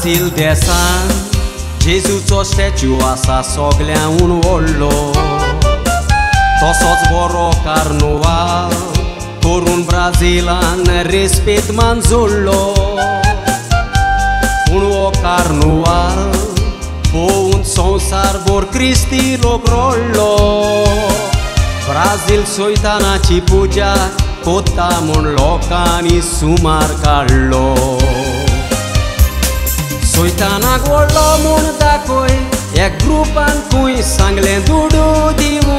Brazil desan Jézuso steciu asa sogliaun ollo Tosoți voro carnual Corun brazilan respect manzullo Un o carnual Po un sonsar vor Cristi logrollo Brasil soitana ci puja Potamon lokani sumarkallo Soitana golomun dakoi Ek grupan kui sanglen dudu dimu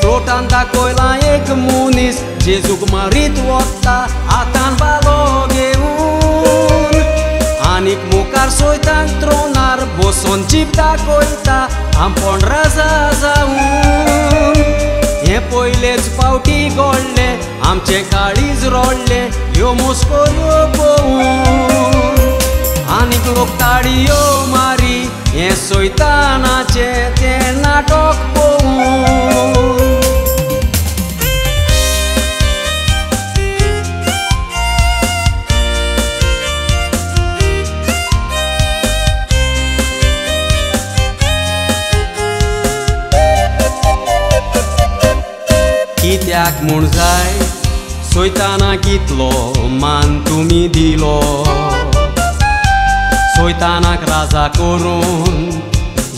Flotan dakoi la ek munis Jezuk marit otta atan baloge un. Anik mukar soitan tronar Boson chip dakoita ampon razaza un. E poileț pauti golle Am ce caliz rolle Eu muscor eu poun पळोवन आनीक लोक ताळयो मारी हे सोयतानाचे ते नाटक पळोवन कित्याक म्हूण जाय सोयताना कितलो मान तुमी दिलो soy na agrasa corun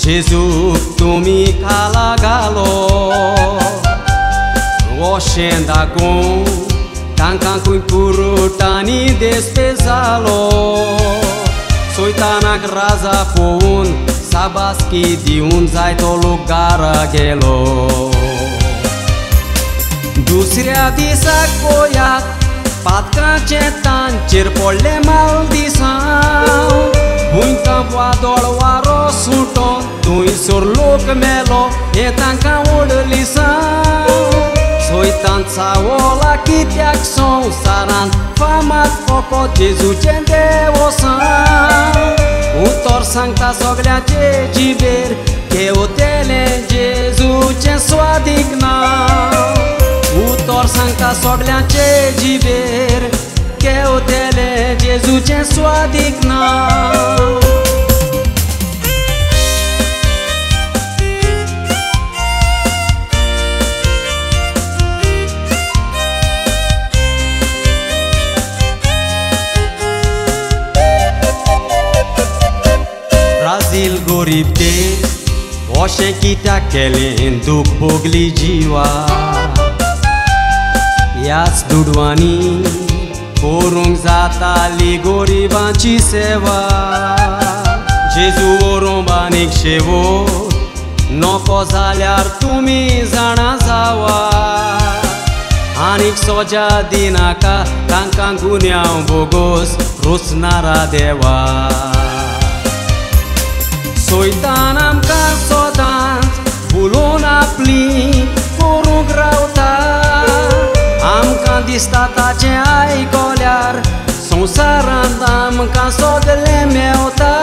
Jesu tumi kala galo Oshenda gon Tankan kuin puru tani despezalo Soy tan agrasa fun Sabaski di un zaito lugar gelo Dusrea disakoyat Patkan cetan cerpole mal sur locmelo e tan ca olisa Soitan sa ola kitiak son saran famat popo Jesu cende osan Utor sancta soglea ce giver che o tele Jesu ce soadigna Utor sancta soglea ce giver che o tele Jesu ce soadigna केलें दूख भोगली जिवा। ह्याच दुडवांनी करूंक जाताली गोरिबांची सेवा। जेजू ओरोबानीक शेवो नको जाल्यार तुमी जाणा जावा। आनीक सोजा दिनाका, तांकां गुन्यांव बोगोस रुचनारा देवा। Soitanam ca sotan, bulona plin, furug rauta Am candistata ce ai golear, sunt sarandam ca sodele meu ta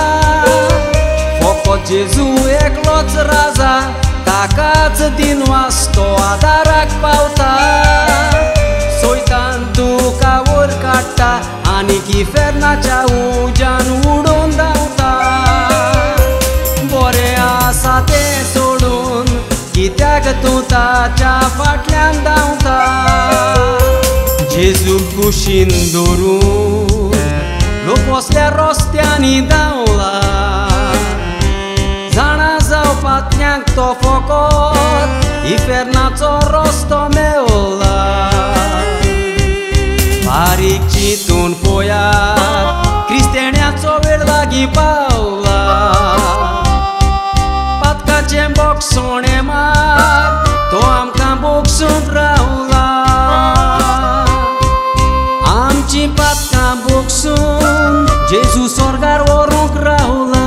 Foco Jezu e cloț raza, tacață din oasto, adarac pauta. Soitan tu ca urcata, anichi ferna ceau तूं ताच्या फाटल्यान धांवता जेजू कुशीन दवरून लोक असल्या रस्त्यांनी धांवला जाणा जावपातल्यांक तो फकत इफेरनाचो रस्तो मेवला बारीक चिंतून पळयात क्रिस्तेण्याचो वेळ लागीं sabuk sun Jesus sorgar orong raulah